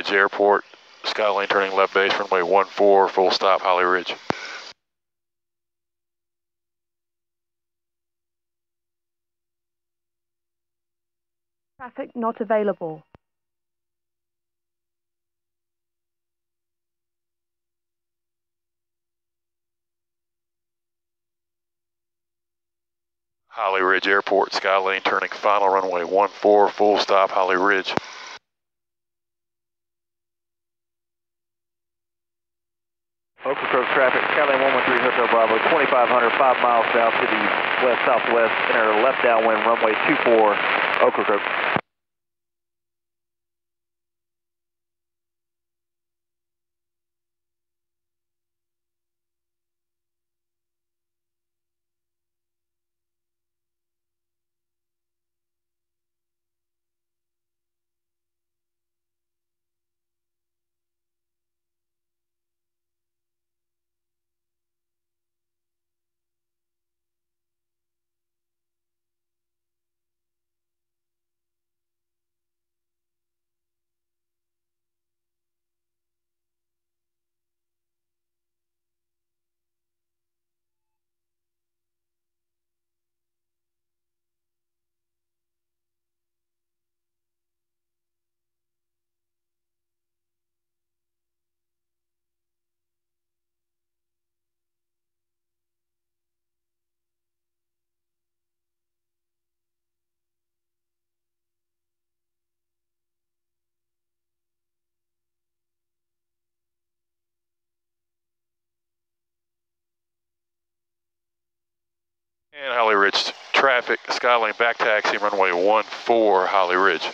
Ridge Airport, Skylane turning left base, runway 14, full stop, Holly Ridge. Traffic not available. Holly Ridge Airport, Skylane turning final runway 14, full stop, Holly Ridge. Ocracoke traffic, Skylane 113 Hotel Bravo, 2500, 5 miles south to the west southwest, enter left downwind runway 24, Ocracoke. And Holly Ridge traffic, Skylane back taxi, runway 14, Holly Ridge.